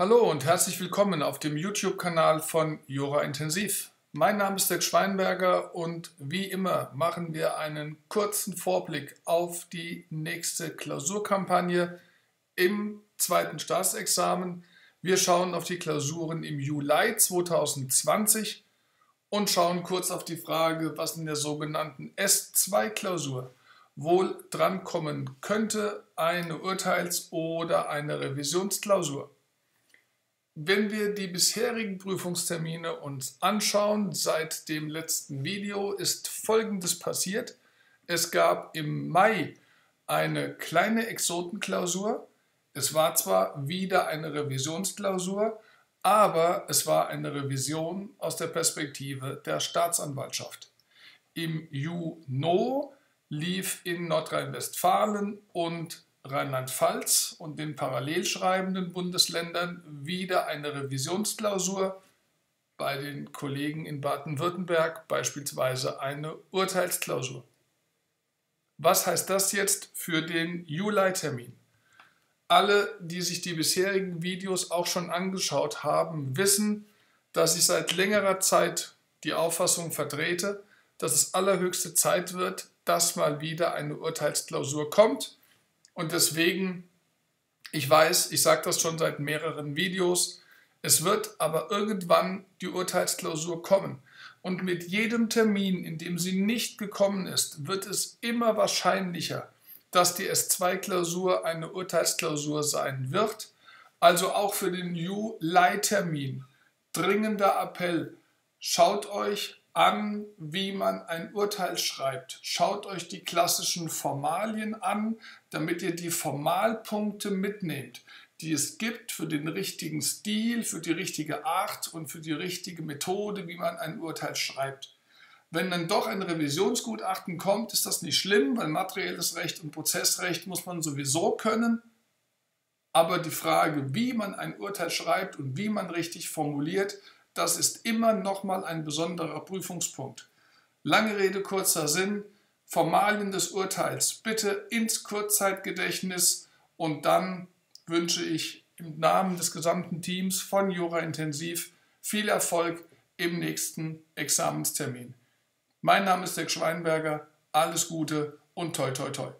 Hallo und herzlich willkommen auf dem YouTube-Kanal von Jura Intensiv. Mein Name ist Dirk Schweinberger und wie immer machen wir einen kurzen Vorblick auf die nächste Klausurkampagne im zweiten Staatsexamen. Wir schauen auf die Klausuren im Juli 2020 und schauen kurz auf die Frage, was in der sogenannten S2-Klausur wohl drankommen könnte, eine Urteils- oder eine Revisionsklausur. Wenn wir die bisherigen Prüfungstermine uns anschauen, seit dem letzten Video ist Folgendes passiert. Es gab im Mai eine kleine Exotenklausur. Es war zwar wieder eine Revisionsklausur, aber es war eine Revision aus der Perspektive der Staatsanwaltschaft. Im Juni lief in Nordrhein-Westfalen und Rheinland-Pfalz und den parallel schreibenden Bundesländern wieder eine Revisionsklausur, bei den Kollegen in Baden-Württemberg beispielsweise eine Urteilsklausur. Was heißt das jetzt für den Juli-Termin? Alle, die sich die bisherigen Videos auch schon angeschaut haben, wissen, dass ich seit längerer Zeit die Auffassung vertrete, dass es allerhöchste Zeit wird, dass mal wieder eine Urteilsklausur kommt und deswegen, ich weiß, ich sage das schon seit mehreren Videos, es wird aber irgendwann die Urteilsklausur kommen. Und mit jedem Termin, in dem sie nicht gekommen ist, wird es immer wahrscheinlicher, dass die S2-Klausur eine Urteilsklausur sein wird. Also auch für den Juli-Termin. Dringender Appell. Schaut euch an, wie man ein Urteil schreibt. Schaut euch die klassischen Formalien an, damit ihr die Formalpunkte mitnehmt, die es gibt für den richtigen Stil, für die richtige Art und für die richtige Methode, wie man ein Urteil schreibt. Wenn dann doch ein Revisionsgutachten kommt, ist das nicht schlimm, weil materielles Recht und Prozessrecht muss man sowieso können. Aber die Frage, wie man ein Urteil schreibt und wie man richtig formuliert, das ist immer nochmal ein besonderer Prüfungspunkt. Lange Rede, kurzer Sinn. Formalien des Urteils bitte ins Kurzzeitgedächtnis und dann wünsche ich im Namen des gesamten Teams von Jura Intensiv viel Erfolg im nächsten Examenstermin. Mein Name ist Dirk Schweinberger. Alles Gute und toi toi toi.